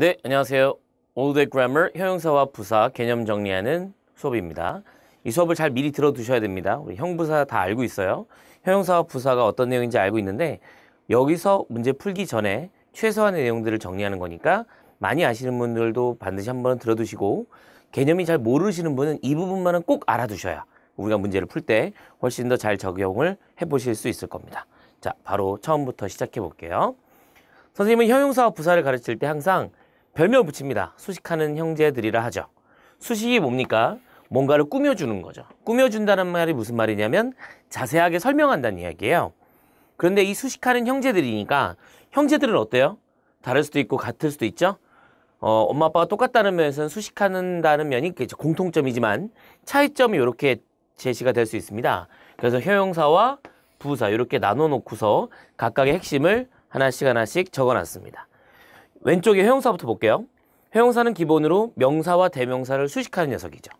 네, 안녕하세요. Old Grammar 형용사와 부사 개념 정리하는 수업입니다. 이 수업을 잘 미리 들어두셔야 됩니다. 우리 형부사 다 알고 있어요. 형용사와 부사가 어떤 내용인지 알고 있는데 여기서 문제 풀기 전에 최소한의 내용들을 정리하는 거니까 많이 아시는 분들도 반드시 한번 들어두시고 개념이 잘 모르시는 분은 이 부분만은 꼭 알아두셔야 우리가 문제를 풀 때 훨씬 더 잘 적용을 해보실 수 있을 겁니다. 자, 바로 처음부터 시작해 볼게요. 선생님은 형용사와 부사를 가르칠 때 항상 별명을 붙입니다. 수식하는 형제들이라 하죠. 수식이 뭡니까? 뭔가를 꾸며주는 거죠. 꾸며준다는 말이 무슨 말이냐면 자세하게 설명한다는 이야기예요. 그런데 이 수식하는 형제들이니까 형제들은 어때요? 다를 수도 있고 같을 수도 있죠. 어, 엄마 아빠가 똑같다는 면에서는 수식한다는 면이 공통점이지만 차이점이 이렇게 제시가 될 수 있습니다. 그래서 형용사와 부사 이렇게 나눠 놓고서 각각의 핵심을 하나씩 하나씩 적어놨습니다. 왼쪽에 형용사부터 볼게요. 형용사는 기본으로 명사와 대명사를 수식하는 녀석이죠.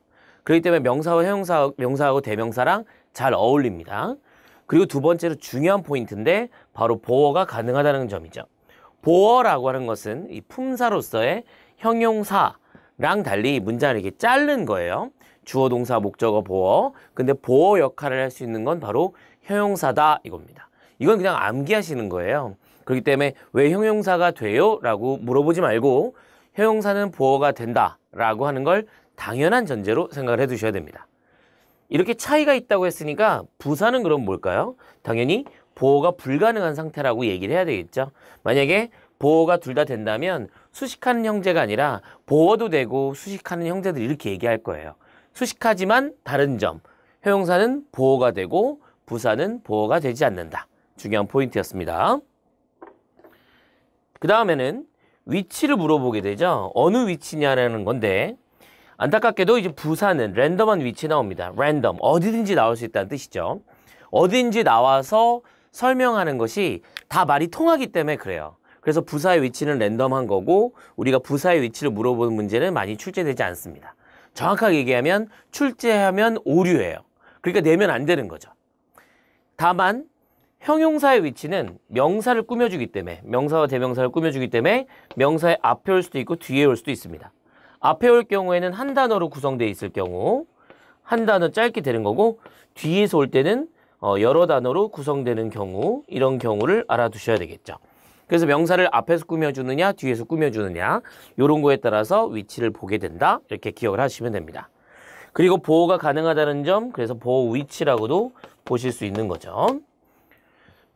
그렇기 때문에 명사와 형용사, 명사하고 대명사랑 잘 어울립니다. 그리고 두 번째로 중요한 포인트인데 바로 보어가 가능하다는 점이죠. 보어라고 하는 것은 이 품사로서의 형용사랑 달리 문장을 이렇게 자른 거예요. 주어, 동사, 목적어, 보어. 근데 보어 역할을 할 수 있는 건 바로 형용사다 이겁니다. 이건 그냥 암기하시는 거예요. 그렇기 때문에 왜 형용사가 돼요? 라고 물어보지 말고 형용사는 보어가 된다 라고 하는 걸 당연한 전제로 생각을 해 두셔야 됩니다. 이렇게 차이가 있다고 했으니까 부사는 그럼 뭘까요? 당연히 보호가 불가능한 상태라고 얘기를 해야 되겠죠. 만약에 보호가 둘 다 된다면 수식하는 형제가 아니라 보호도 되고 수식하는 형제들 이렇게 얘기할 거예요. 수식하지만 다른 점. 형용사는 보호가 되고 부사는 보호가 되지 않는다. 중요한 포인트였습니다. 그 다음에는 위치를 물어보게 되죠. 어느 위치냐라는 건데 안타깝게도 이제 부사는 랜덤한 위치 나옵니다. 랜덤 어디든지 나올 수 있다는 뜻이죠. 어딘지 나와서 설명하는 것이 다 말이 통하기 때문에 그래요. 그래서 부사의 위치는 랜덤한 거고 우리가 부사의 위치를 물어보는 문제는 많이 출제되지 않습니다. 정확하게 얘기하면 출제하면 오류예요. 그러니까 내면 안 되는 거죠. 다만 형용사의 위치는 명사를 꾸며주기 때문에 명사와 대명사를 꾸며주기 때문에 명사의 앞에 올 수도 있고 뒤에 올 수도 있습니다. 앞에 올 경우에는 한 단어로 구성되어 있을 경우 한 단어 짧게 되는 거고 뒤에서 올 때는 어, 여러 단어로 구성되는 경우 이런 경우를 알아두셔야 되겠죠. 그래서 명사를 앞에서 꾸며주느냐 뒤에서 꾸며주느냐 이런 거에 따라서 위치를 보게 된다 이렇게 기억을 하시면 됩니다. 그리고 보호가 가능하다는 점 그래서 보호 위치라고도 보실 수 있는 거죠.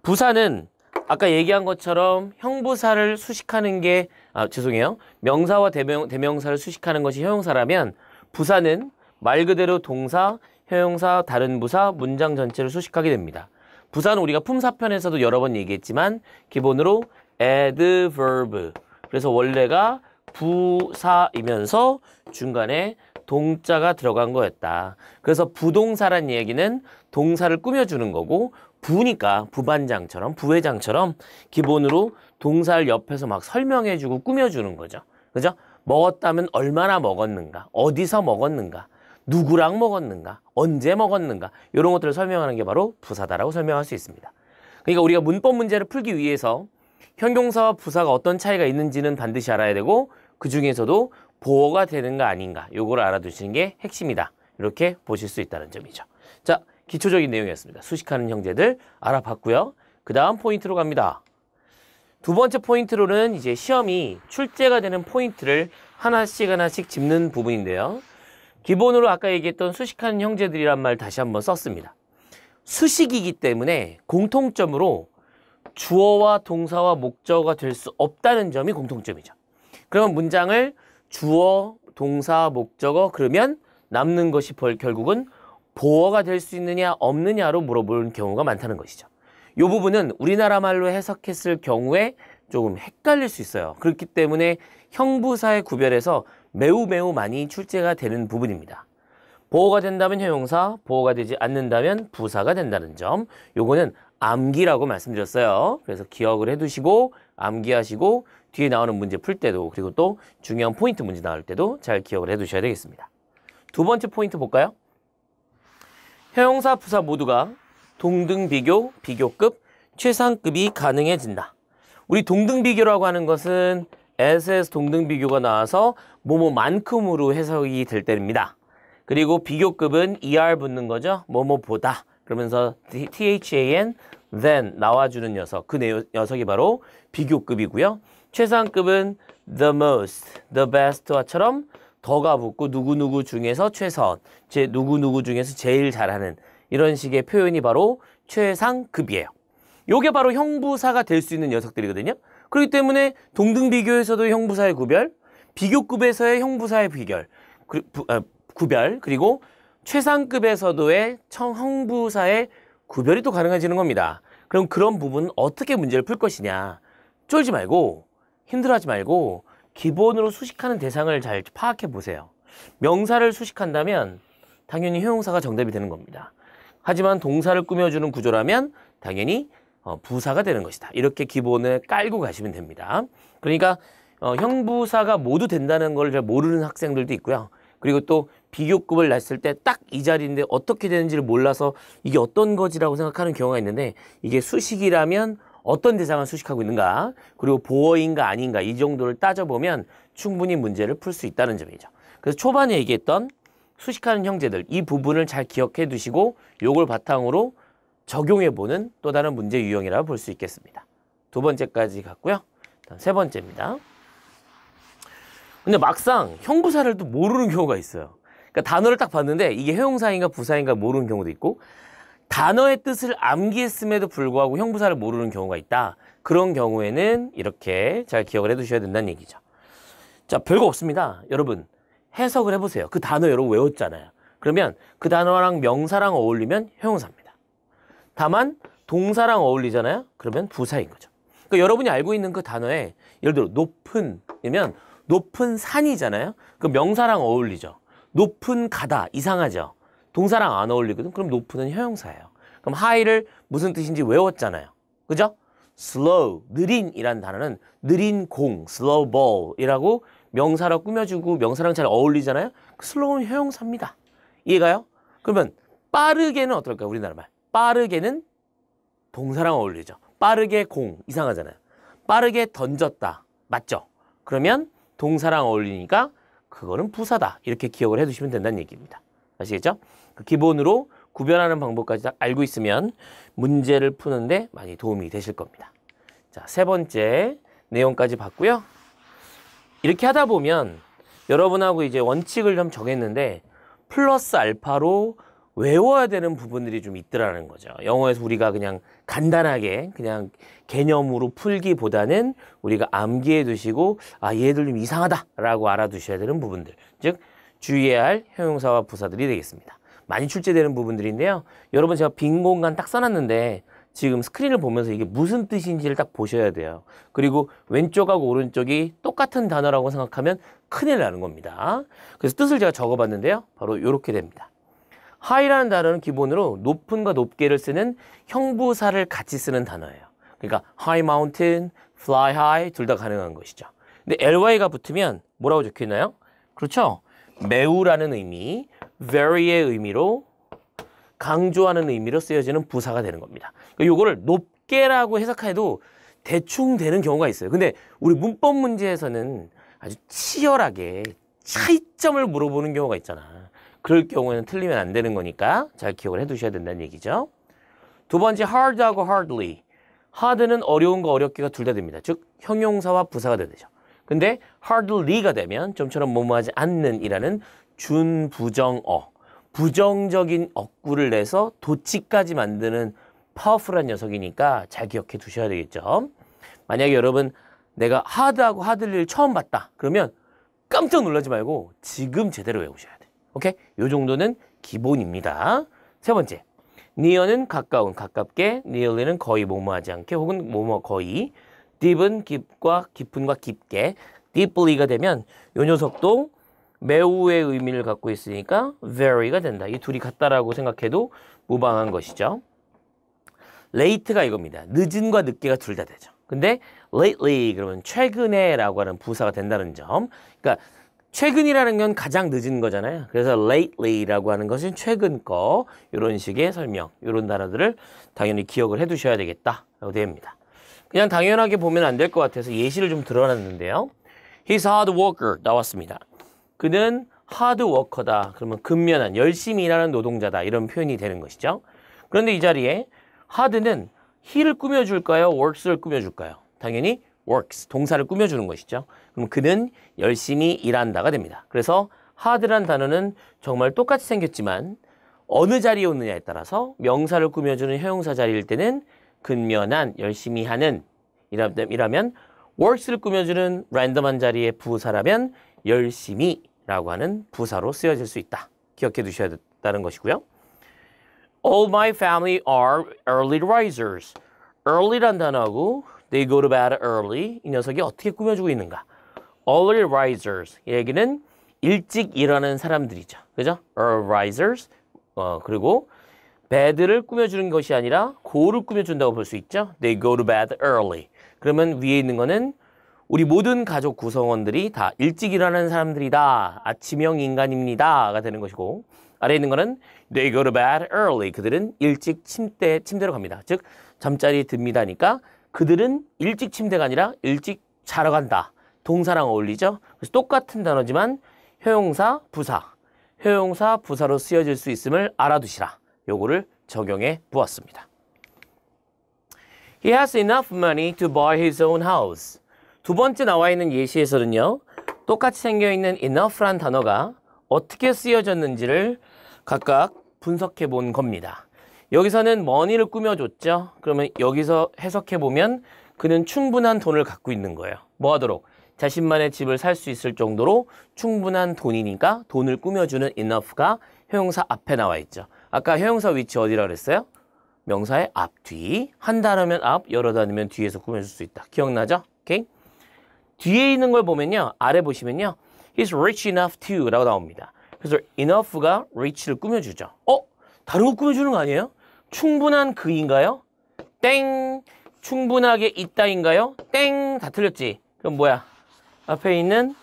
부사는 아까 얘기한 것처럼 형부사를 수식하는 게, 아, 죄송해요. 명사와 대명, 대명사를 수식하는 것이 형용사라면 부사는 말 그대로 동사, 형용사, 다른 부사, 문장 전체를 수식하게 됩니다. 부사는 우리가 품사편에서도 여러 번 얘기했지만 기본으로 adverb. 그래서 원래가 부사이면서 중간에 동자가 들어간 거였다. 그래서 부동사란 얘기는 동사를 꾸며주는 거고 부니까 부반장처럼 부회장처럼 기본으로 동사를 옆에서 막 설명해주고 꾸며주는 거죠. 그죠? 먹었다면 얼마나 먹었는가, 어디서 먹었는가, 누구랑 먹었는가, 언제 먹었는가 이런 것들을 설명하는 게 바로 부사다라고 설명할 수 있습니다. 그러니까 우리가 문법 문제를 풀기 위해서 형용사와 부사가 어떤 차이가 있는지는 반드시 알아야 되고 그 중에서도 보호가 되는가 아닌가 요거를 알아두시는 게 핵심이다. 이렇게 보실 수 있다는 점이죠. 자, 기초적인 내용이었습니다. 수식하는 형제들 알아봤고요. 그 다음 포인트로 갑니다. 두 번째 포인트로는 이제 시험이 출제가 되는 포인트를 하나씩 하나씩 짚는 부분인데요. 기본으로 아까 얘기했던 수식하는 형제들이란 말 다시 한번 썼습니다. 수식이기 때문에 공통점으로 주어와 동사와 목적어가 될 수 없다는 점이 공통점이죠. 그러면 문장을 주어, 동사, 목적어 그러면 남는 것이 결국은 보어가 될 수 있느냐 없느냐로 물어보는 경우가 많다는 것이죠. 이 부분은 우리나라 말로 해석했을 경우에 조금 헷갈릴 수 있어요. 그렇기 때문에 형부사의 구별에서 매우 매우 많이 출제가 되는 부분입니다. 보어가 된다면 형용사, 보어가 되지 않는다면 부사가 된다는 점. 요거는 암기라고 말씀드렸어요. 그래서 기억을 해두시고 암기하시고 뒤에 나오는 문제 풀 때도 그리고 또 중요한 포인트 문제 나올 때도 잘 기억을 해두셔야 되겠습니다. 두 번째 포인트 볼까요? 형용사, 부사 모두가 동등 비교, 비교급, 최상급이 가능해진다. 우리 동등 비교라고 하는 것은 as에서 동등 비교가 나와서 뭐뭐만큼으로 해석이 될 때입니다. 그리고 비교급은 er 붙는 거죠. 뭐뭐보다. 그러면서 than then 나와주는 녀석. 그 내- 녀석이 바로 비교급이고요. 최상급은 the most, the best와처럼 더가 붙고 누구누구 중에서 최선, 제 누구누구 중에서 제일 잘하는 이런 식의 표현이 바로 최상급이에요. 요게 바로 형부사가 될 수 있는 녀석들이거든요. 그렇기 때문에 동등 비교에서도 형부사의 구별, 비교급에서의 형부사의 비결, 그, 부- 아, 구별, 그리고 최상급에서도의 청, 형부사의 구별이 또 가능해지는 겁니다. 그럼 그런 부분은 어떻게 문제를 풀 것이냐. 쫄지 말고, 힘들어하지 말고, 기본으로 수식하는 대상을 잘 파악해 보세요. 명사를 수식한다면 당연히 형용사가 정답이 되는 겁니다. 하지만 동사를 꾸며주는 구조라면 당연히 어, 부사가 되는 것이다. 이렇게 기본을 깔고 가시면 됩니다. 그러니까 어, 형부사가 모두 된다는 걸 잘 모르는 학생들도 있고요. 그리고 또 비교급을 냈을 때 딱 이 자리인데 어떻게 되는지를 몰라서 이게 어떤 거지라고 생각하는 경우가 있는데 이게 수식이라면 어떤 대상을 수식하고 있는가 그리고 보어인가 아닌가 이 정도를 따져보면 충분히 문제를 풀 수 있다는 점이죠. 그래서 초반에 얘기했던 수식하는 형제들 이 부분을 잘 기억해 두시고 요걸 바탕으로 적용해 보는 또 다른 문제 유형이라고 볼수 있겠습니다. 두 번째까지 갔고요. 세 번째입니다. 근데 막상 형부사를 또 모르는 경우가 있어요. 그러니까 단어를 딱 봤는데 이게 형용사인가 부사인가 모르는 경우도 있고 단어의 뜻을 암기했음에도 불구하고 형부사를 모르는 경우가 있다. 그런 경우에는 이렇게 잘 기억을 해 두셔야 된다는 얘기죠. 자, 별거 없습니다. 여러분, 해석을 해보세요. 그 단어 여러분 외웠잖아요. 그러면 그 단어랑 명사랑 어울리면 형용사입니다. 다만 동사랑 어울리잖아요. 그러면 부사인 거죠. 그러니까 여러분이 알고 있는 그 단어에 예를 들어 높은이면 높은 산이잖아요. 그 명사랑 어울리죠. 높은 가다 이상하죠. 동사랑 안 어울리거든. 그럼 높은은 형용사예요. 그럼 high를 무슨 뜻인지 외웠잖아요. 그죠? slow 느린이란 단어는 느린 공 slow ball이라고 명사로 꾸며주고 명사랑 잘 어울리잖아요. 그 slow는 형용사입니다. 이해가요? 그러면 빠르게는 어떨까요? 우리나라 말. 빠르게는 동사랑 어울리죠. 빠르게 공 이상하잖아요. 빠르게 던졌다 맞죠? 그러면 동사랑 어울리니까 그거는 부사다 이렇게 기억을 해두시면 된다는 얘기입니다. 아시겠죠? 그 기본으로 구별하는 방법까지 다 알고 있으면 문제를 푸는데 많이 도움이 되실 겁니다. 자, 세 번째 내용까지 봤고요. 이렇게 하다 보면 여러분하고 이제 원칙을 좀 정했는데 플러스 알파로 외워야 되는 부분들이 좀 있더라는 거죠. 영어에서 우리가 그냥 간단하게 그냥 개념으로 풀기보다는 우리가 암기해 두시고 아 얘들 좀 이상하다라고 알아두셔야 되는 부분들. 즉 주의해야 할 형용사와 부사들이 되겠습니다. 많이 출제되는 부분들인데요. 여러분 제가 빈 공간 딱 써놨는데 지금 스크린을 보면서 이게 무슨 뜻인지를 딱 보셔야 돼요. 그리고 왼쪽하고 오른쪽이 똑같은 단어라고 생각하면 큰일 나는 겁니다. 그래서 뜻을 제가 적어봤는데요. 바로 이렇게 됩니다. high라는 단어는 기본으로 높은과 높게를 쓰는 형부사를 같이 쓰는 단어예요. 그러니까 high mountain, fly high 둘 다 가능한 것이죠. 근데 ly가 붙으면 뭐라고 적혀 있나요? 그렇죠. 매우라는 의미, very의 의미로 강조하는 의미로 쓰여지는 부사가 되는 겁니다. 그러니까 요거를 높게라고 해석해도 대충 되는 경우가 있어요. 근데 우리 문법 문제에서는 아주 치열하게 차이점을 물어보는 경우가 있잖아. 그럴 경우에는 틀리면 안 되는 거니까 잘 기억을 해 두셔야 된다는 얘기죠. 두 번째 hard하고 hardly. hard는 어려운 거 어렵게가 둘 다 됩니다. 즉 형용사와 부사가 되죠. 근데 hardly가 되면 좀처럼 뭐뭐하지 않는 이라는 준부정어. 부정적인 어구를 내서 도치까지 만드는 파워풀한 녀석이니까 잘 기억해 두셔야 되겠죠. 만약에 여러분 내가 하드하고 하드를 처음 봤다. 그러면 깜짝 놀라지 말고 지금 제대로 외우셔야 돼. 오케이? 요 정도는 기본입니다. 세 번째. near는 가까운, 가깝게, nearly는 거의 뭐뭐하지 않게 혹은 뭐뭐 거의 deep은 깊과 깊은과 깊게 deeply가 되면 요 녀석도 매우의 의미를 갖고 있으니까 very가 된다. 이 둘이 같다라고 생각해도 무방한 것이죠. late가 이겁니다. 늦은과 늦게가 둘 다 되죠. 근데 lately 그러면 최근에라고 하는 부사가 된다는 점. 그러니까 최근이라는 건 가장 늦은 거잖아요. 그래서 lately라고 하는 것은 최근 거 이런 식의 설명, 이런 단어들을 당연히 기억을 해두셔야 되겠다라고 됩니다. 그냥 당연하게 보면 안 될 것 같아서 예시를 좀 들어놨는데요. He's hard worker 나왔습니다. 그는 worker다. 그러면 근면한 열심히 일하는 노동자다. 이런 표현이 되는 것이죠. 그런데 이 자리에 hard는 he를 꾸며줄까요? works를 꾸며줄까요? 당연히 works, 동사를 꾸며주는 것이죠. 그럼 그는 열심히 일한다가 됩니다. 그래서 hard란 단어는 정말 똑같이 생겼지만 어느 자리에 오느냐에 따라서 명사를 꾸며주는 형용사 자리일 때는 근면한, 열심히 하는 이라면 works를 꾸며주는 랜덤한 자리의 부사라면 열심히 라고 하는 부사로 쓰여질 수 있다. 기억해 두셔야 된다는 것이고요. All my family are early risers. early란 단어하고 they go to bed early 이 녀석이 어떻게 꾸며주고 있는가? early risers 이 얘기는 일찍 일어나는 사람들이죠. 그죠? early risers 어, 그리고 bed를 꾸며주는 것이 아니라 go를 꾸며준다고 볼 수 있죠. They go to bed early. 그러면 위에 있는 거는 우리 모든 가족 구성원들이 다 일찍 일어나는 사람들이다. 아침형 인간입니다가 되는 것이고 아래에 있는 거는 they go to bed early. 그들은 일찍 침대 침대로 갑니다. 즉 잠자리 듭니다니까 그들은 일찍 침대가 아니라 일찍 자러 간다. 동사랑 어울리죠? 그래서 똑같은 단어지만 효용사, 부사, 효용사, 부사로 쓰여질 수 있음을 알아두시라. 요거를 적용해 보았습니다. He has enough money to buy his own house. 두 번째 나와 있는 예시에서는요. 똑같이 생겨있는 enough란 단어가 어떻게 쓰여졌는지를 각각 분석해 본 겁니다. 여기서는 money를 꾸며줬죠. 그러면 여기서 해석해 보면 그는 충분한 돈을 갖고 있는 거예요. 뭐 하도록? 자신만의 집을 살 수 있을 정도로 충분한 돈이니까 돈을 꾸며주는 enough가 효용사 앞에 나와 있죠. 아까 효용사 위치 어디라 그랬어요? 명사의 앞, 뒤. 한 단어면 앞, 여러 단어면 뒤에서 꾸며줄 수 있다. 기억나죠? 오케이? 뒤에 있는 걸 보면요. 아래 보시면요. He's rich enough to 라고 나옵니다. 그래서 enough가 rich를 꾸며주죠. 어? 다른 거 꾸며주는 거 아니에요? 충분한 그인가요? 땡. 충분하게 있다인가요? 땡. 다 틀렸지? 그럼 뭐야? 앞에 있는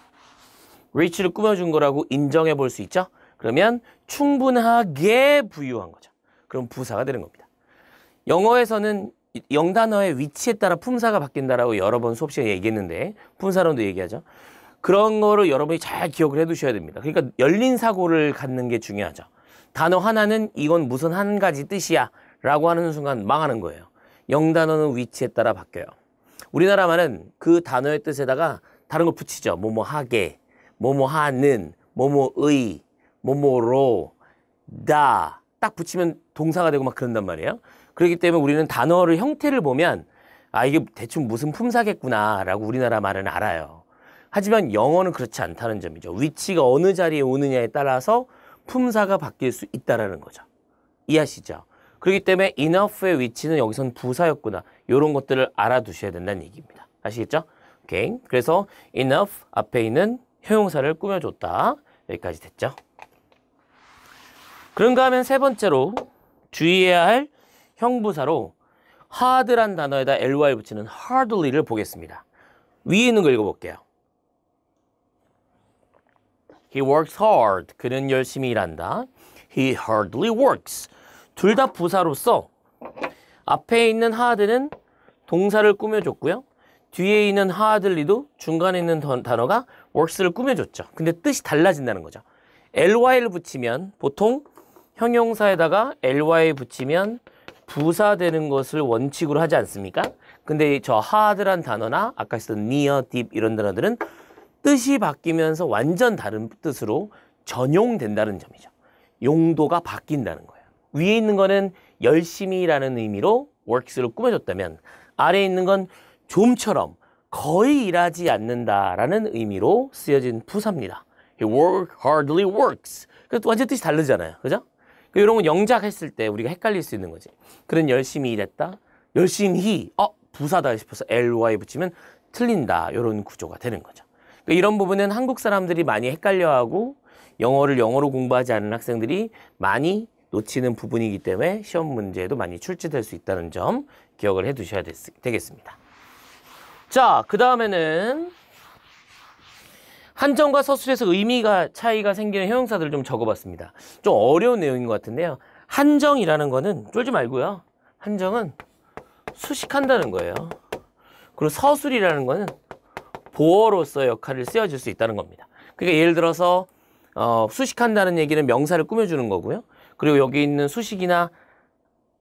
rich를 꾸며준 거라고 인정해 볼 수 있죠? 그러면 충분하게 부유한 거죠. 그럼 부사가 되는 겁니다. 영어에서는 영단어의 위치에 따라 품사가 바뀐다라고 여러 번 수업 시간에 얘기했는데 품사론도 얘기하죠. 그런 거를 여러분이 잘 기억을 해 두셔야 됩니다. 그러니까 열린 사고를 갖는 게 중요하죠. 단어 하나는 이건 무슨 한 가지 뜻이야 라고 하는 순간 망하는 거예요. 영단어는 위치에 따라 바뀌어요. 우리나라 말은 그 단어의 뜻에다가 다른 걸 붙이죠. 뭐뭐 하게, 뭐뭐 하는, 뭐뭐의, 뭐뭐로, 다. 딱 붙이면 동사가 되고 막 그런단 말이에요. 그렇기 때문에 우리는 단어를 형태를 보면 아 이게 대충 무슨 품사겠구나라고 우리나라 말은 알아요. 하지만 영어는 그렇지 않다는 점이죠. 위치가 어느 자리에 오느냐에 따라서 품사가 바뀔 수 있다라는 거죠. 이해하시죠? 그렇기 때문에 enough의 위치는 여기선 부사였구나. 이런 것들을 알아두셔야 된다는 얘기입니다. 아시겠죠? 오케이. 그래서 enough 앞에 있는 효용사를 꾸며줬다. 여기까지 됐죠? 그런가 하면 세 번째로 주의해야 할 형부사로 hard란 단어에다 ly 붙이는 hardly를 보겠습니다. 위에 있는 거 읽어볼게요. He works hard. 그는 열심히 일한다. He hardly works. 둘 다 부사로서 앞에 있는 hard는 동사를 꾸며줬고요. 뒤에 있는 hardly도 중간에 있는 단어가 works를 꾸며줬죠. 근데 뜻이 달라진다는 거죠. ly를 붙이면 보통 형용사에다가 ly 붙이면 부사되는 것을 원칙으로 하지 않습니까? 근데 저 hard란 단어나 아까 했던 near, deep 이런 단어들은 뜻이 바뀌면서 완전 다른 뜻으로 전용된다는 점이죠. 용도가 바뀐다는 거예요. 위에 있는 거는 열심히라는 의미로 works를 꾸며줬다면 아래에 있는 건 좀처럼 거의 일하지 않는다라는 의미로 쓰여진 부사입니다. He work hardly works. 그래서 완전 뜻이 다르잖아요. 그죠? 이런 건 영작했을 때 우리가 헷갈릴 수 있는 거지. 그는 열심히 일했다. 열심히 어 부사다 싶어서 ly 붙이면 틀린다. 이런 구조가 되는 거죠. 그러니까 이런 부분은 한국 사람들이 많이 헷갈려하고 영어를 영어로 공부하지 않은 학생들이 많이 놓치는 부분이기 때문에 시험 문제에도 많이 출제될 수 있다는 점 기억을 해 두셔야 되겠습니다. 자, 그 다음에는 한정과 서술에서 의미가 차이가 생기는 형용사들을 좀 적어봤습니다. 좀 어려운 내용인 것 같은데요. 한정이라는 거는 쫄지 말고요. 한정은 수식한다는 거예요. 그리고 서술이라는 거는 보어로서의 역할을 쓰여질 수 있다는 겁니다. 그러니까 예를 들어서 어, 수식한다는 얘기는 명사를 꾸며주는 거고요. 그리고 여기 있는 수식이나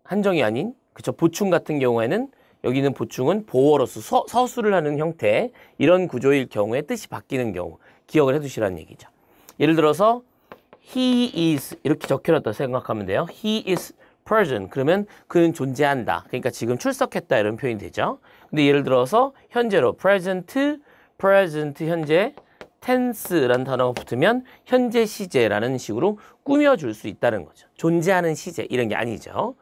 한정이 아닌 그쵸 보충 같은 경우에는 여기 있는 보충은 보어로서 서, 서술을 하는 형태 이런 구조일 경우에 뜻이 바뀌는 경우 기억을 해두시라는 얘기죠. 예를 들어서 he is 이렇게 적혀놨다 생각하면 돼요. he is present 그러면 그는 존재한다. 그러니까 지금 출석했다 이런 표현이 되죠. 근데 예를 들어서 현재로 present, present 현재 tense라는 단어가 붙으면 현재 시제라는 식으로 꾸며줄 수 있다는 거죠. 존재하는 시제 이런 게 아니죠.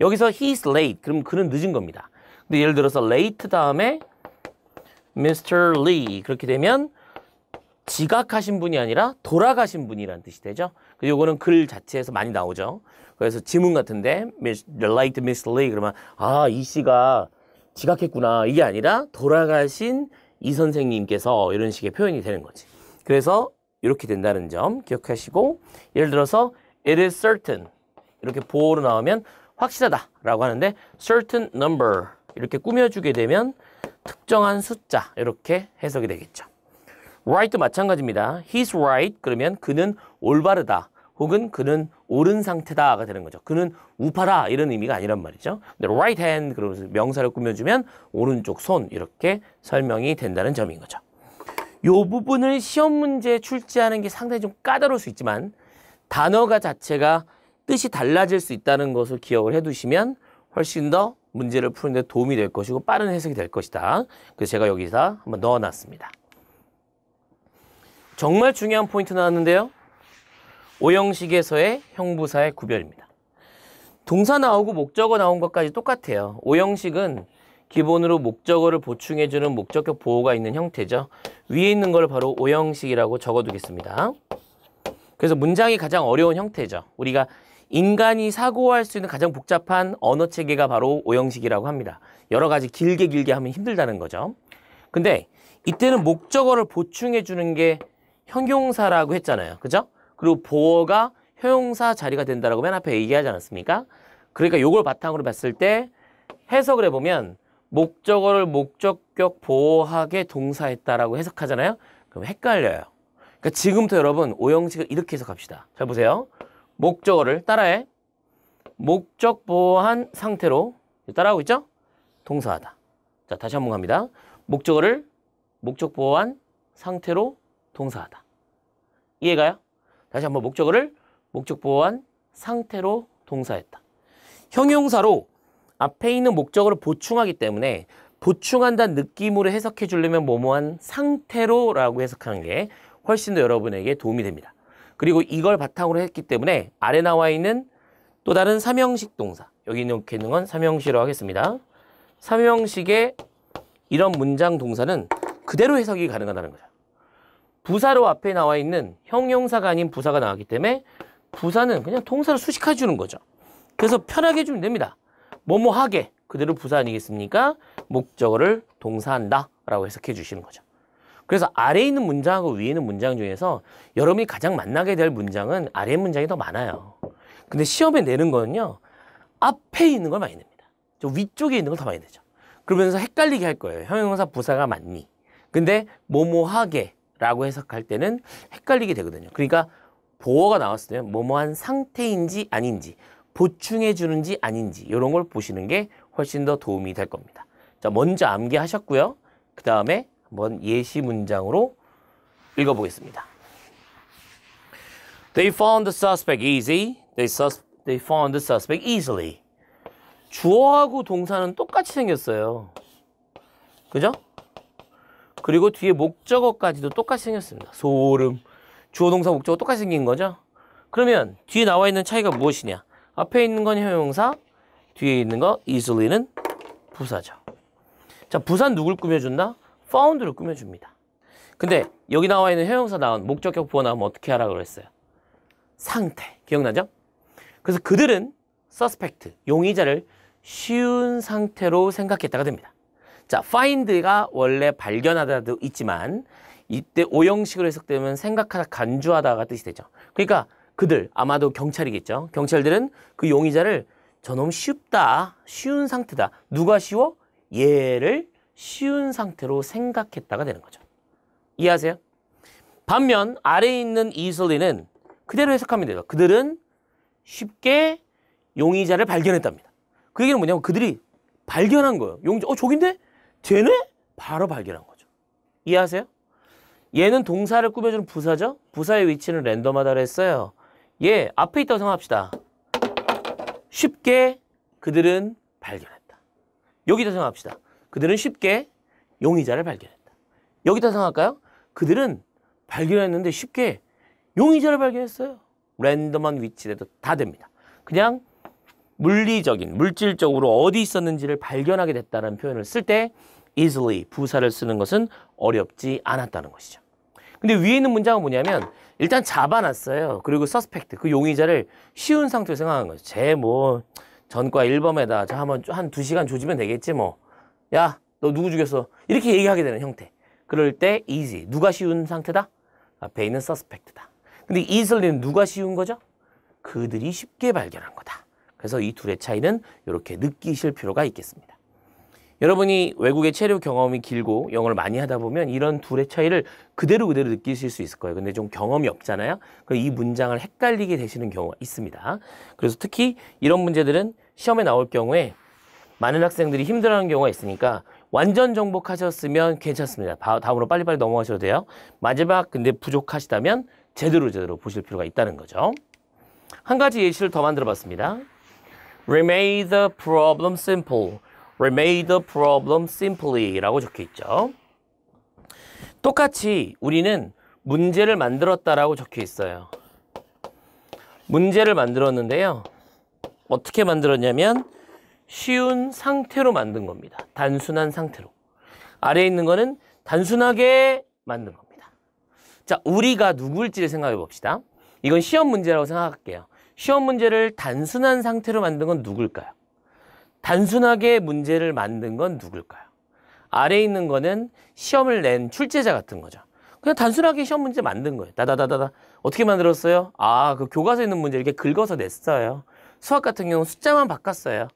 여기서 he's late 그럼 그는 늦은 겁니다. 근데 예를 들어서 late 다음에 Mr. Lee 그렇게 되면 지각하신 분이 아니라 돌아가신 분이라는 뜻이 되죠. 요거는 글 자체에서 많이 나오죠. 그래서 지문 같은데 The late Miss Lee 그러면 아 이 씨가 지각했구나 이게 아니라 돌아가신 이 선생님께서 이런 식의 표현이 되는 거지. 그래서 이렇게 된다는 점 기억하시고 예를 들어서 it is certain 이렇게 보호로 나오면 확실하다라고 하는데 certain number 이렇게 꾸며주게 되면 특정한 숫자 이렇게 해석이 되겠죠. right도 마찬가지입니다. he's right 그러면 그는 올바르다 혹은 그는 옳은 상태다가 되는 거죠. 그는 우파라 이런 의미가 아니란 말이죠. right hand 그러면서 명사를 꾸며주면 오른쪽 손 이렇게 설명이 된다는 점인 거죠. 요 부분을 시험 문제에 출제하는 게 상당히 좀 까다로울 수 있지만 단어가 자체가 뜻이 달라질 수 있다는 것을 기억을 해두시면 훨씬 더 문제를 푸는 데 도움이 될 것이고 빠른 해석이 될 것이다. 그래서 제가 여기서 한번 넣어놨습니다. 정말 중요한 포인트 나왔는데요. 오형식에서의 형부사의 구별입니다. 동사 나오고 목적어 나온 것까지 똑같아요. 오형식은 기본으로 목적어를 보충해주는 목적격 보호가 있는 형태죠. 위에 있는 걸 바로 오형식이라고 적어두겠습니다. 그래서 문장이 가장 어려운 형태죠. 우리가 인간이 사고할 수 있는 가장 복잡한 언어 체계가 바로 오형식이라고 합니다. 여러 가지 길게 길게 하면 힘들다는 거죠. 근데 이때는 목적어를 보충해 주는 게 형용사라고 했잖아요. 그죠? 그리고 보어가 형용사 자리가 된다라고 맨 앞에 얘기하지 않았습니까? 그러니까 요걸 바탕으로 봤을 때 해석을 해보면 목적어를 목적격 보호하게 동사했다라고 해석하잖아요. 그럼 헷갈려요. 그러니까 지금부터 여러분 오형식을 이렇게 해석합시다. 잘 보세요. 목적어를 따라해. 목적 보호한 상태로 따라하고 있죠? 동사하다. 자, 다시 한번 갑니다. 목적어를 목적 보호한 상태로 동사하다. 이해가요? 다시 한번 목적어를 목적 보호한 상태로 동사했다. 형용사로 앞에 있는 목적어를 보충하기 때문에 보충한다는 느낌으로 해석해 주려면 뭐뭐한 상태로라고 해석하는 게 훨씬 더 여러분에게 도움이 됩니다. 그리고 이걸 바탕으로 했기 때문에 아래 나와 있는 또 다른 삼형식 동사 여기 있는 건 삼형식으로 하겠습니다. 삼형식의 이런 문장 동사는 그대로 해석이 가능하다는 거죠. 부사로 앞에 나와 있는 형용사가 아닌 부사가 나왔기 때문에 부사는 그냥 동사를 수식해 주는 거죠. 그래서 편하게 해주면 됩니다. 뭐뭐 하게 그대로 부사 아니겠습니까? 목적어를 동사한다 라고 해석해 주시는 거죠. 그래서 아래에 있는 문장하고 위에 있는 문장 중에서 여러분이 가장 만나게 될 문장은 아래 문장이 더 많아요. 근데 시험에 내는 거는요. 앞에 있는 걸 많이 냅니다. 저 위쪽에 있는 걸 더 많이 내죠. 그러면서 헷갈리게 할 거예요. 형용사 부사가 맞니? 근데 뭐뭐하게 라고 해석할 때는 헷갈리게 되거든요. 그러니까 보어가 나왔을 때 뭐뭐한 상태인지 아닌지 보충해 주는지 아닌지 이런 걸 보시는 게 훨씬 더 도움이 될 겁니다. 자, 먼저 암기하셨고요. 그 다음에 한번 예시 문장으로 읽어보겠습니다. They found the suspect easy. They, sus they found the suspect easily. 주어하고 동사는 똑같이 생겼어요. 그죠? 그리고 뒤에 목적어까지도 똑같이 생겼습니다. 소름. 주어 동사 목적어 똑같이 생긴 거죠? 그러면 뒤에 나와 있는 차이가 무엇이냐? 앞에 있는 건 형용사, 뒤에 있는 거 easily는 부사죠. 자, 부산 누굴 꾸며준다? Found를 꾸며줍니다. 근데 여기 나와 있는 형용사 나온 목적격 부어 나오면 어떻게 하라 그랬어요? 상태. 기억나죠? 그래서 그들은 suspect, 용의자를 쉬운 상태로 생각했다가 됩니다. 자, find가 원래 발견하다도 있지만 이때 오형식으로 해석되면 생각하다, 간주하다가 뜻이 되죠. 그러니까 그들, 아마도 경찰이겠죠. 경찰들은 그 용의자를 저놈 쉽다, 쉬운 상태다. 누가 쉬워? 얘를 쉬운 상태로 생각했다가 되는 거죠. 이해하세요? 반면 아래에 있는 easily는 그대로 해석하면 돼요. 그들은 쉽게 용의자를 발견했답니다. 그 얘기는 뭐냐면 그들이 발견한 거예요. 용의자, 어, 저긴데? 쟤네? 바로 발견한 거죠. 이해하세요? 얘는 동사를 꾸며주는 부사죠? 부사의 위치는 랜덤하다고 했어요. 얘 앞에 있다고 생각합시다. 쉽게 그들은 발견했다. 여기다 생각합시다. 그들은 쉽게 용의자를 발견했다. 여기다 생각할까요? 그들은 발견했는데 쉽게 용의자를 발견했어요. 랜덤한 위치에도 다 됩니다. 그냥 물리적인, 물질적으로 어디 있었는지를 발견하게 됐다는 표현을 쓸 때 easily 부사를 쓰는 것은 어렵지 않았다는 것이죠. 근데 위에 있는 문장은 뭐냐면 일단 잡아놨어요. 그리고 suspect, 그 용의자를 쉬운 상태로 생각한 거죠. 쟤 뭐 전과 1범에다 저 한번 한두 시간 조지면 되겠지 뭐. 야, 너 누구 죽였어? 이렇게 얘기하게 되는 형태. 그럴 때 easy, 누가 쉬운 상태다? 앞에 있는 suspect다. 근데 easily는 누가 쉬운 거죠? 그들이 쉽게 발견한 거다. 그래서 이 둘의 차이는 이렇게 느끼실 필요가 있겠습니다. 여러분이 외국의 체류 경험이 길고 영어를 많이 하다 보면 이런 둘의 차이를 그대로 그대로 느끼실 수 있을 거예요. 근데 좀 경험이 없잖아요. 그럼 이 문장을 헷갈리게 되시는 경우가 있습니다. 그래서 특히 이런 문제들은 시험에 나올 경우에 많은 학생들이 힘들어하는 경우가 있으니까 완전 정복하셨으면 괜찮습니다. 다음으로 빨리빨리 넘어가셔도 돼요. 마지막 근데 부족하시다면 제대로 제대로 보실 필요가 있다는 거죠. 한 가지 예시를 더 만들어 봤습니다. Remake the problem simple. Remake the problem simply 라고 적혀 있죠. 똑같이 우리는 문제를 만들었다라고 적혀 있어요. 문제를 만들었는데요. 어떻게 만들었냐면 쉬운 상태로 만든 겁니다. 단순한 상태로. 아래에 있는 거는 단순하게 만든 겁니다. 자, 우리가 누구일지를 생각해 봅시다. 이건 시험 문제라고 생각할게요. 시험 문제를 단순한 상태로 만든 건 누굴까요? 단순하게 문제를 만든 건 누굴까요? 아래에 있는 거는 시험을 낸 출제자 같은 거죠. 그냥 단순하게 시험 문제 만든 거예요. 다다다다다. 어떻게 만들었어요? 아, 그 교과서에 있는 문제 이렇게 긁어서 냈어요. 수학 같은 경우는 숫자만 바꿨어요.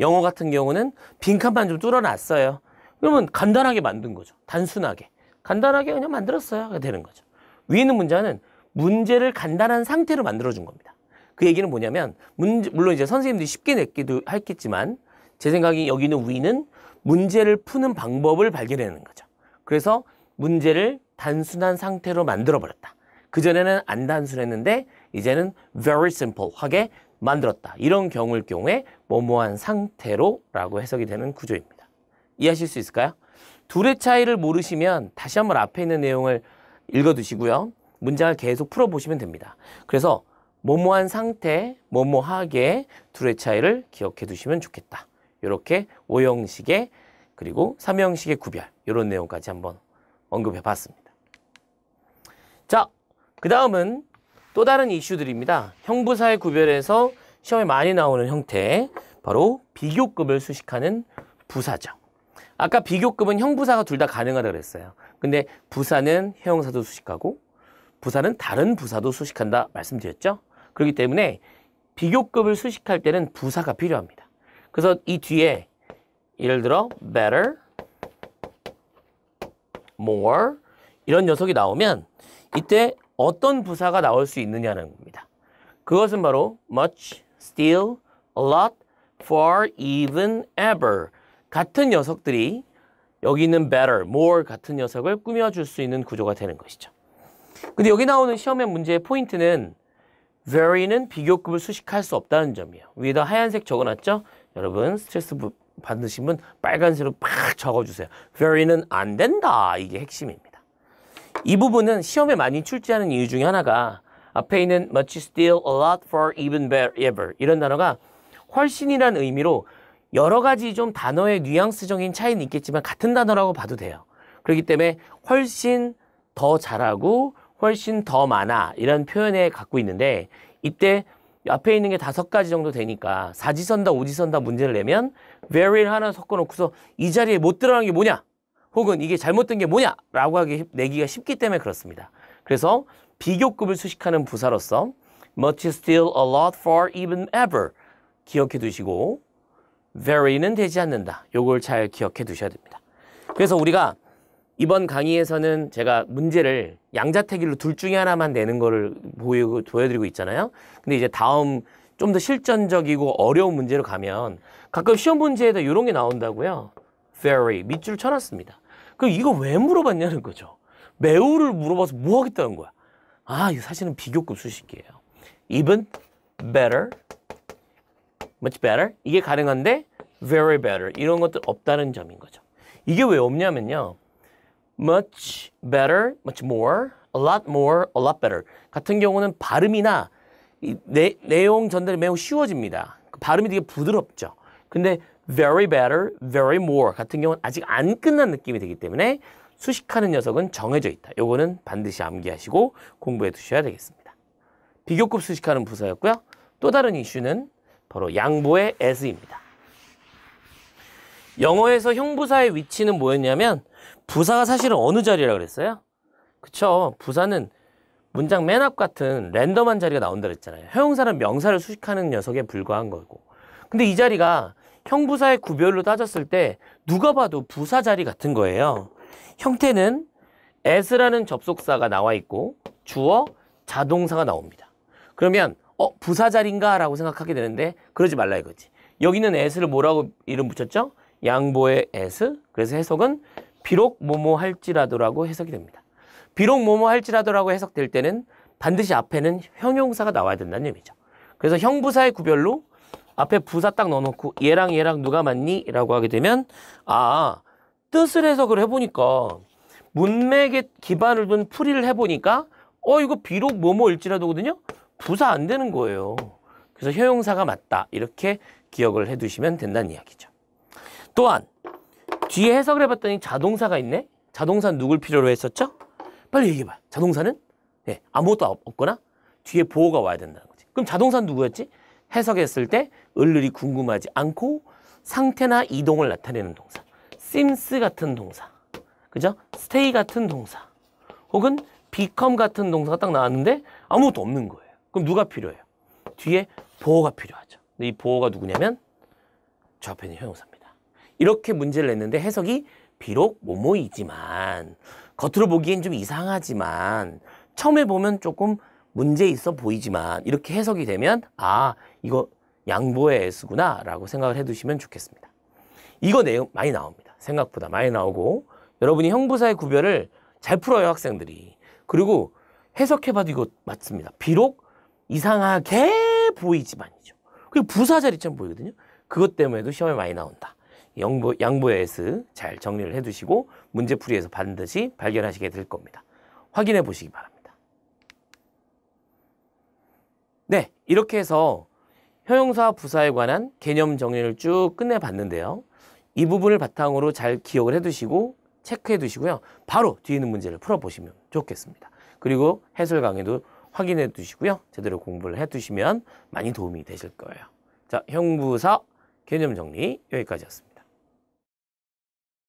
영어 같은 경우는 빈칸만 좀 뚫어놨어요. 그러면 간단하게 만든 거죠. 단순하게. 간단하게 그냥 만들었어요. 되는 거죠. 위에 있는 문제는 문제를 간단한 상태로 만들어준 겁니다. 그 얘기는 뭐냐면, 문제, 물론 이제 선생님들이 쉽게 냈기도 했겠지만, 제 생각이 여기 있는 위는 문제를 푸는 방법을 발견해내는 거죠. 그래서 문제를 단순한 상태로 만들어버렸다. 그전에는 안 단순했는데, 이제는 very simple 하게 만들었다. 이런 경우일 경우에 뭐뭐한 상태로 라고 해석이 되는 구조입니다. 이해하실 수 있을까요? 둘의 차이를 모르시면 다시 한번 앞에 있는 내용을 읽어두시고요. 문장을 계속 풀어보시면 됩니다. 그래서 뭐뭐한 상태, 뭐뭐하게 둘의 차이를 기억해 두시면 좋겠다. 이렇게 5형식의 그리고 3형식의 구별 이런 내용까지 한번 언급해 봤습니다. 자, 그 다음은 또 다른 이슈들입니다. 형부사의 구별에서 시험에 많이 나오는 형태 바로 비교급을 수식하는 부사죠. 아까 비교급은 형부사가 둘 다 가능하다고 그랬어요. 근데 부사는 형용사도 수식하고 부사는 다른 부사도 수식한다 말씀드렸죠. 그렇기 때문에 비교급을 수식할 때는 부사가 필요합니다. 그래서 이 뒤에 예를 들어 better, more 이런 녀석이 나오면 이때 어떤 부사가 나올 수 있느냐는 겁니다. 그것은 바로 much, still, a lot, for, even, ever 같은 녀석들이 여기 있는 better, more 같은 녀석을 꾸며줄 수 있는 구조가 되는 것이죠. 근데 여기 나오는 시험의 문제의 포인트는 very는 비교급을 수식할 수 없다는 점이에요. 위에다 하얀색 적어놨죠? 여러분 스트레스 받으신 분 빨간색으로 팍 적어주세요. very는 안 된다. 이게 핵심입니다. 이 부분은 시험에 많이 출제하는 이유 중에 하나가 앞에 있는 much, still, a lot, for, even, ever 이런 단어가 훨씬이란 의미로 여러 가지 좀 단어의 뉘앙스적인 차이는 있겠지만 같은 단어라고 봐도 돼요. 그렇기 때문에 훨씬 더 잘하고 훨씬 더 많아 이런 표현에 갖고 있는데 이때 앞에 있는 게 다섯 가지 정도 되니까 사지선다 오지선다 문제를 내면 very를 하나 섞어놓고서 이 자리에 못 들어가는 게 뭐냐 혹은 이게 잘못된 게 뭐냐라고 하기 내기가 쉽기 때문에 그렇습니다. 그래서 비교급을 수식하는 부사로서 much, still, a lot, for, even, ever 기억해 두시고 very는 되지 않는다. 요걸 잘 기억해 두셔야 됩니다. 그래서 우리가 이번 강의에서는 제가 문제를 양자택일로 둘 중에 하나만 내는 거를 보여, 보여드리고 있잖아요. 근데 이제 다음 좀 더 실전적이고 어려운 문제로 가면 가끔 시험 문제에도 이런 게 나온다고요. very 밑줄 쳐놨습니다. 그럼 이거 왜 물어봤냐는 거죠. 매우를 물어봐서 뭐 하겠다는 거야. 아, 이거 사실은 비교급 수식이에요. even, better, much better 이게 가능한데 very better 이런 것들 없다는 점인 거죠. 이게 왜 없냐면요. much better, much more, a lot more, a lot better 같은 경우는 발음이나 이 내, 내용 전달이 매우 쉬워집니다. 그 발음이 되게 부드럽죠. 근데 very better, very more 같은 경우는 아직 안 끝난 느낌이 되기 때문에 수식하는 녀석은 정해져 있다. 요거는 반드시 암기하시고 공부해 두셔야 되겠습니다. 비교급 수식하는 부사였고요. 또 다른 이슈는 바로 양보의 as입니다. 영어에서 형부사의 위치는 뭐였냐면 부사가 사실은 어느 자리라 그랬어요? 그쵸. 부사는 문장 맨 앞 같은 랜덤한 자리가 나온다 그랬잖아요. 형용사는 명사를 수식하는 녀석에 불과한 거고. 근데 이 자리가 형부사의 구별로 따졌을 때 누가 봐도 부사 자리 같은 거예요. 형태는 as라는 접속사가 나와 있고 주어 자동사가 나옵니다. 그러면 어 부사 자리인가 라고 생각하게 되는데 그러지 말라 이거지. 여기는 as를 뭐라고 이름 붙였죠? 양보의 as. 그래서 해석은 비록 뭐뭐 할지라도라고 해석이 됩니다. 비록 뭐뭐 할지라도라고 해석될 때는 반드시 앞에는 형용사가 나와야 된다는 의미죠. 그래서 형부사의 구별로 앞에 부사 딱 넣어놓고 얘랑 얘랑 누가 맞니? 라고 하게 되면 아 뜻을 해석을 해보니까 문맥에 기반을 둔 풀이를 해보니까 어 이거 비록 뭐뭐일지라도거든요. 부사 안 되는 거예요. 그래서 형용사가 맞다 이렇게 기억을 해두시면 된다는 이야기죠. 또한 뒤에 해석을 해봤더니 자동사가 있네. 자동사는 누굴 필요로 했었죠? 빨리 얘기해봐. 자동사는 네, 아무것도 없- 없거나 뒤에 보호가 와야 된다는 거지. 그럼 자동사는 누구였지? 해석했을 때 을을이 궁금하지 않고 상태나 이동을 나타내는 동사. seems 같은 동사. 그죠? stay 같은 동사. 혹은 become 같은 동사가 딱 나왔는데 아무것도 없는 거예요. 그럼 누가 필요해요? 뒤에 보호가 필요하죠. 근데 이 보호가 누구냐면 저 앞에 있는 형용사입니다. 이렇게 문제를 냈는데 해석이 비록 뭐뭐이지만 겉으로 보기엔 좀 이상하지만 처음에 보면 조금 문제 있어 보이지만 이렇게 해석이 되면 아 이거 양보의 S구나 라고 생각을 해두시면 좋겠습니다. 이거 내용 많이 나옵니다. 생각보다 많이 나오고 여러분이 형부사의 구별을 잘 풀어요 학생들이. 그리고 해석해봐도 이거 맞습니다. 비록 이상하게 보이지만이죠. 그리고 부사 자리처럼 보이거든요. 그것 때문에도 시험에 많이 나온다. 양보, 양보의 S 잘 정리를 해두시고 문제풀이에서 반드시 발견하시게 될 겁니다. 확인해 보시기 바랍니다. 네, 이렇게 해서 형용사 부사에 관한 개념 정리를 쭉 끝내봤는데요. 이 부분을 바탕으로 잘 기억을 해두시고 체크해 두시고요. 바로 뒤에 있는 문제를 풀어보시면 좋겠습니다. 그리고 해설 강의도 확인해 두시고요. 제대로 공부를 해 두시면 많이 도움이 되실 거예요. 자, 형부사 개념 정리 여기까지였습니다.